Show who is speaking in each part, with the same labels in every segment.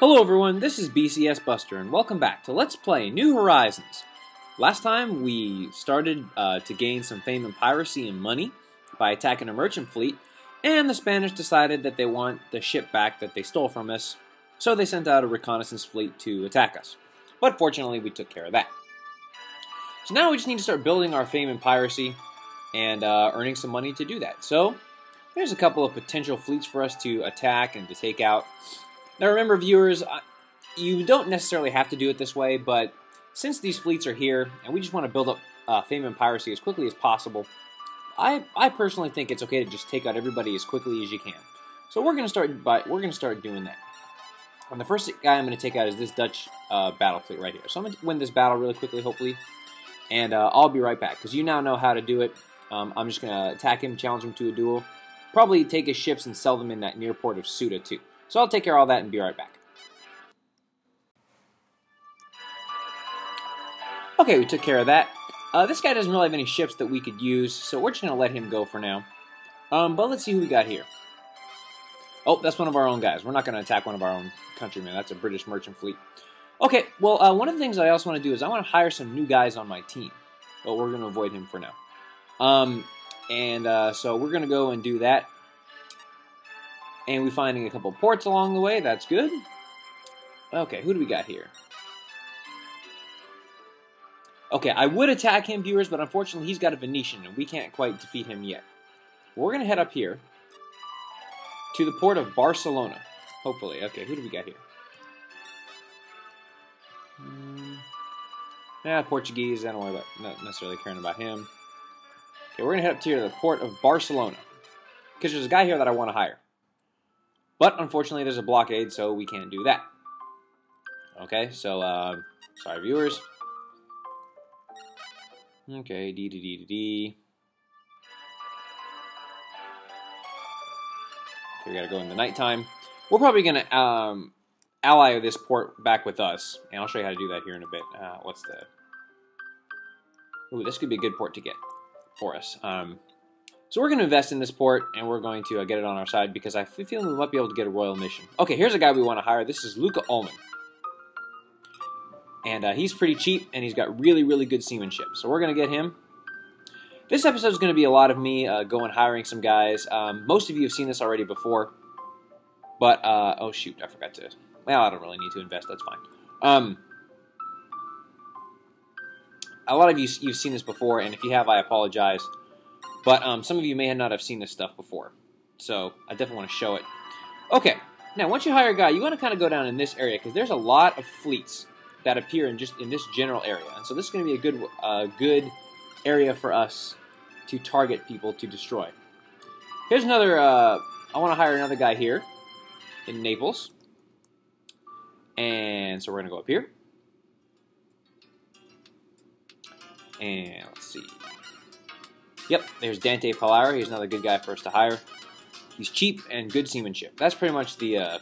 Speaker 1: Hello everyone, this is BCS Buster, and welcome back to Let's Play New Horizons. Last time we started uh, to gain some fame and piracy and money by attacking a merchant fleet, and the Spanish decided that they want the ship back that they stole from us, so they sent out a reconnaissance fleet to attack us. But fortunately, we took care of that. So now we just need to start building our fame and piracy and uh, earning some money to do that. So there's a couple of potential fleets for us to attack and to take out. Now remember, viewers, you don't necessarily have to do it this way, but since these fleets are here and we just want to build up uh, fame and piracy as quickly as possible, I, I personally think it's okay to just take out everybody as quickly as you can. So we're gonna start by we're gonna start doing that. And the first guy I'm gonna take out is this Dutch uh, battle fleet right here. So I'm gonna win this battle really quickly, hopefully, and uh, I'll be right back because you now know how to do it. Um, I'm just gonna attack him, challenge him to a duel, probably take his ships and sell them in that near port of Suda too. So I'll take care of all that and be right back. Okay, we took care of that. Uh, this guy doesn't really have any ships that we could use, so we're just going to let him go for now. Um, but let's see who we got here. Oh, that's one of our own guys. We're not going to attack one of our own countrymen. That's a British merchant fleet. Okay, well, uh, one of the things I also want to do is I want to hire some new guys on my team. But we're going to avoid him for now. Um, and uh, so we're going to go and do that. And we're finding a couple ports along the way. That's good. Okay, who do we got here? Okay, I would attack him, viewers, but unfortunately he's got a Venetian, and we can't quite defeat him yet. We're going to head up here to the port of Barcelona. Hopefully. Okay, who do we got here? Hmm. Yeah, Portuguese. I don't worry about not necessarily caring about him. Okay, we're going to head up to the port of Barcelona. Because there's a guy here that I want to hire. But unfortunately, there's a blockade, so we can't do that. Okay, so, uh, sorry, viewers. Okay, D D D D D. Okay, we gotta go in the nighttime. We're probably gonna um, ally this port back with us, and I'll show you how to do that here in a bit. Uh, what's the? Ooh, this could be a good port to get for us. Um, so we're going to invest in this port, and we're going to uh, get it on our side because I feel we might be able to get a royal mission. Okay, here's a guy we want to hire. This is Luca Ullman. And uh, he's pretty cheap, and he's got really, really good seamanship. So we're going to get him. This episode is going to be a lot of me uh, going hiring some guys. Um, most of you have seen this already before. But, uh, oh shoot, I forgot to... Well, I don't really need to invest, that's fine. Um, a lot of you, you've seen this before, and if you have, I apologize. But um, some of you may not have seen this stuff before. So I definitely want to show it. Okay, now once you hire a guy, you want to kind of go down in this area because there's a lot of fleets that appear in just in this general area. And so this is going to be a good, uh, good area for us to target people to destroy. Here's another, uh, I want to hire another guy here in Naples. And so we're going to go up here. And let's see. Yep, there's Dante Palara. He's another good guy for us to hire. He's cheap and good seamanship. That's pretty much the uh,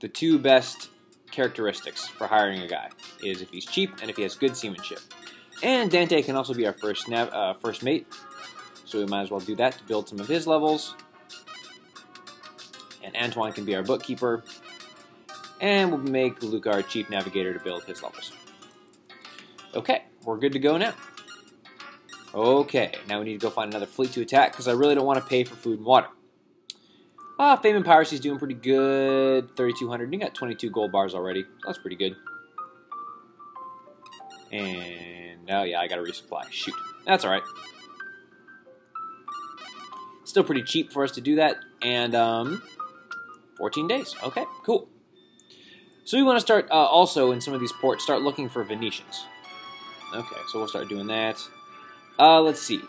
Speaker 1: the two best characteristics for hiring a guy is if he's cheap and if he has good seamanship. And Dante can also be our first nav, uh, first mate, so we might as well do that to build some of his levels. And Antoine can be our bookkeeper, and we'll make Luca our chief navigator to build his levels. Okay, we're good to go now. Okay, now we need to go find another fleet to attack because I really don't want to pay for food and water. Ah, Fame and Piracy is doing pretty good. 3,200. You got 22 gold bars already. That's pretty good. And, oh yeah, I got to resupply. Shoot. That's alright. Still pretty cheap for us to do that. And, um, 14 days. Okay, cool. So we want to start, uh, also, in some of these ports, start looking for Venetians. Okay, so we'll start doing that. Uh, let's see.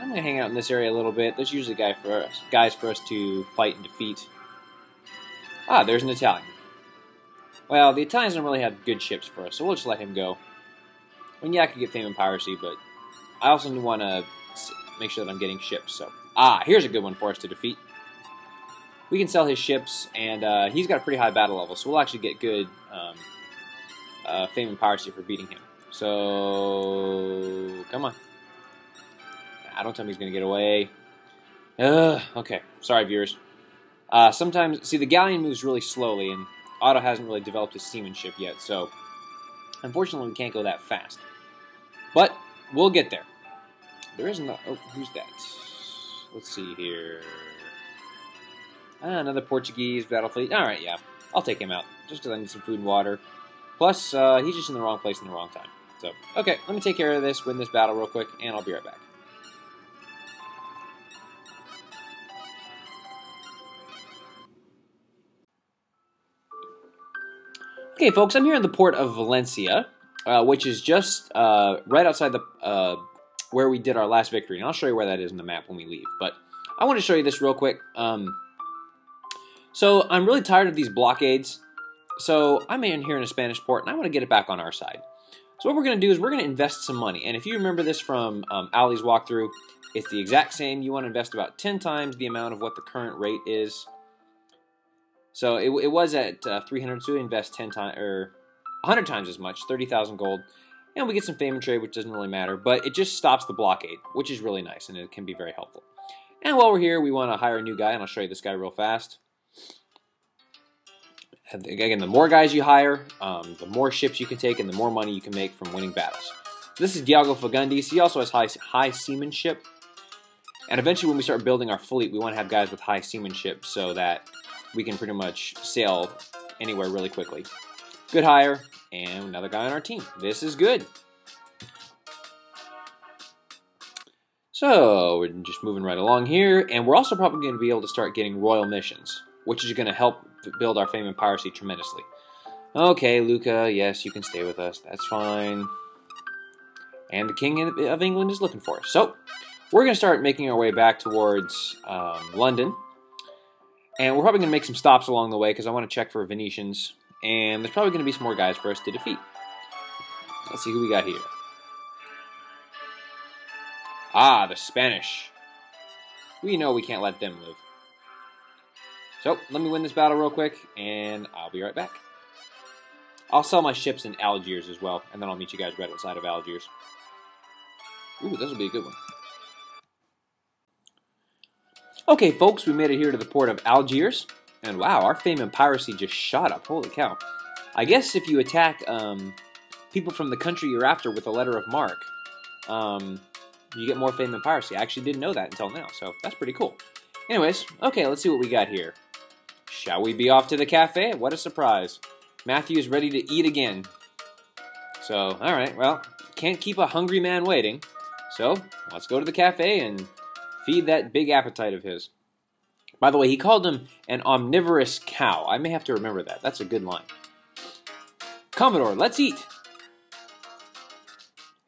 Speaker 1: I'm gonna hang out in this area a little bit. There's usually guy for us, guys for us to fight and defeat. Ah, there's an Italian. Well, the Italians don't really have good ships for us, so we'll just let him go. I mean, yeah, I could get fame and piracy, but I also want to make sure that I'm getting ships. So, ah, here's a good one for us to defeat. We can sell his ships, and uh, he's got a pretty high battle level, so we'll actually get good um, uh, fame and piracy for beating him. So, come on. I don't tell he's going to get away. Ugh, okay, sorry, viewers. Uh, sometimes, see, the galleon moves really slowly, and Otto hasn't really developed his seamanship yet, so unfortunately we can't go that fast. But we'll get there. There is no. Oh, who's that? Let's see here. Ah, another Portuguese battle fleet. All right, yeah, I'll take him out just because I need some food and water. Plus, uh, he's just in the wrong place in the wrong time. So, okay, let me take care of this, win this battle real quick, and I'll be right back. Okay, folks, I'm here in the port of Valencia, uh, which is just uh, right outside the uh, where we did our last victory. And I'll show you where that is in the map when we leave. But I want to show you this real quick. Um, so I'm really tired of these blockades. So I'm in here in a Spanish port, and I want to get it back on our side. So what we're going to do is we're going to invest some money. And if you remember this from um, Ali's walkthrough, it's the exact same. You want to invest about 10 times the amount of what the current rate is. So it, it was at uh, 300, so we invest 10 times, or 100 times as much, 30,000 gold. And we get some fame and trade, which doesn't really matter, but it just stops the blockade, which is really nice, and it can be very helpful. And while we're here, we want to hire a new guy, and I'll show you this guy real fast. Again, the more guys you hire, um, the more ships you can take, and the more money you can make from winning battles. So this is Diego Fagundis. He also has high, high seamanship. And eventually, when we start building our fleet, we want to have guys with high seamanship so that we can pretty much sail anywhere really quickly. Good hire, and another guy on our team. This is good. So, we're just moving right along here, and we're also probably going to be able to start getting royal missions, which is going to help build our fame and piracy tremendously. Okay, Luca, yes, you can stay with us. That's fine. And the King of England is looking for us. So, we're going to start making our way back towards um, London. And we're probably going to make some stops along the way because I want to check for Venetians. And there's probably going to be some more guys for us to defeat. Let's see who we got here. Ah, the Spanish. We know we can't let them live. So, let me win this battle real quick, and I'll be right back. I'll sell my ships in Algiers as well, and then I'll meet you guys right outside of Algiers. Ooh, this will be a good one. Okay, folks, we made it here to the port of Algiers. And wow, our fame and piracy just shot up. Holy cow. I guess if you attack um, people from the country you're after with a letter of marque, um, you get more fame and piracy. I actually didn't know that until now, so that's pretty cool. Anyways, okay, let's see what we got here. Shall we be off to the cafe? What a surprise. Matthew is ready to eat again. So, alright, well, can't keep a hungry man waiting. So, let's go to the cafe and Feed that big appetite of his. By the way, he called him an omnivorous cow. I may have to remember that. That's a good line. Commodore, let's eat.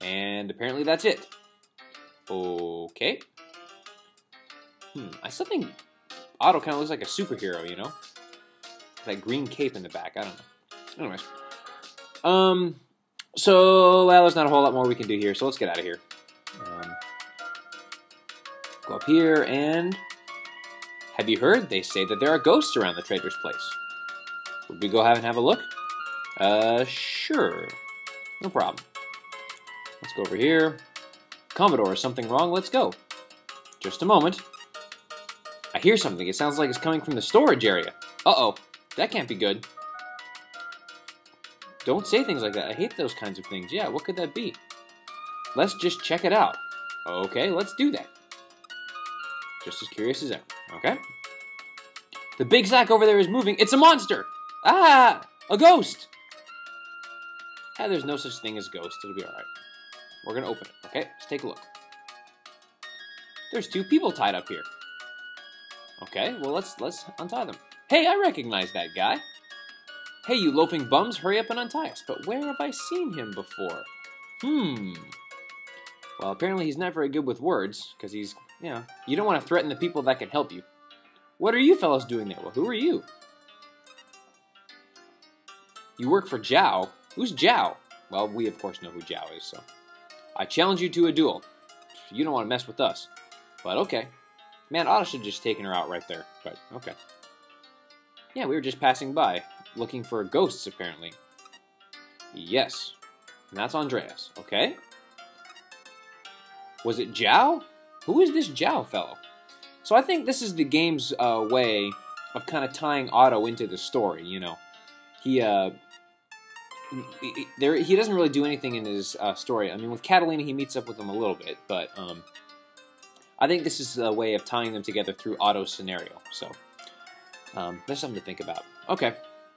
Speaker 1: And apparently that's it. Okay. Hmm, I still think Otto kind of looks like a superhero, you know? That green cape in the back. I don't know. Anyways. Um, so, well, there's not a whole lot more we can do here, so let's get out of here. Go up here and... Have you heard? They say that there are ghosts around the trader's place. Would we go have and have a look? Uh, sure. No problem. Let's go over here. Commodore, is something wrong? Let's go. Just a moment. I hear something. It sounds like it's coming from the storage area. Uh-oh. That can't be good. Don't say things like that. I hate those kinds of things. Yeah, what could that be? Let's just check it out. Okay, let's do that. Just as curious as ever. Okay? The big sack over there is moving. It's a monster! Ah! A ghost! Ah, there's no such thing as ghosts. It'll be alright. We're gonna open it, okay? Let's take a look. There's two people tied up here. Okay, well let's let's untie them. Hey, I recognize that guy. Hey, you loafing bums, hurry up and untie us. But where have I seen him before? Hmm. Well, apparently he's not very good with words, because he's yeah. You don't want to threaten the people that can help you. What are you fellows doing there? Well, who are you? You work for Zhao. Who's Zhao? Well, we of course know who Zhao is, so. I challenge you to a duel. You don't want to mess with us. But okay. Man, Otto should have just taken her out right there. But okay. Yeah, we were just passing by, looking for ghosts apparently. Yes. And that's Andreas, okay? Was it Zhao? Who is this Zhao fellow? So I think this is the game's uh, way of kind of tying Otto into the story, you know. he uh, he, there he doesn't really do anything in his uh, story. I mean, with Catalina, he meets up with him a little bit, but um, I think this is a way of tying them together through Otto's scenario. So um, there's something to think about. Okay,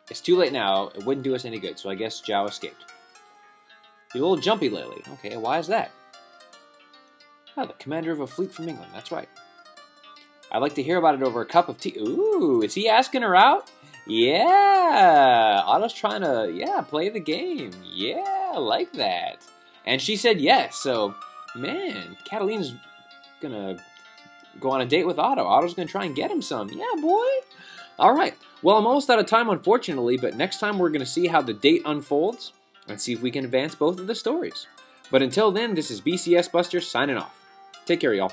Speaker 1: it's too late now. It wouldn't do us any good, so I guess Zhao escaped. He's a little jumpy lately. Okay, why is that? Oh, the commander of a fleet from England. That's right. I'd like to hear about it over a cup of tea. Ooh, is he asking her out? Yeah, Otto's trying to, yeah, play the game. Yeah, like that. And she said yes, so, man, Catalina's gonna go on a date with Otto. Otto's gonna try and get him some. Yeah, boy. All right. Well, I'm almost out of time, unfortunately, but next time we're gonna see how the date unfolds and see if we can advance both of the stories. But until then, this is BCS Buster signing off. Take care, y'all.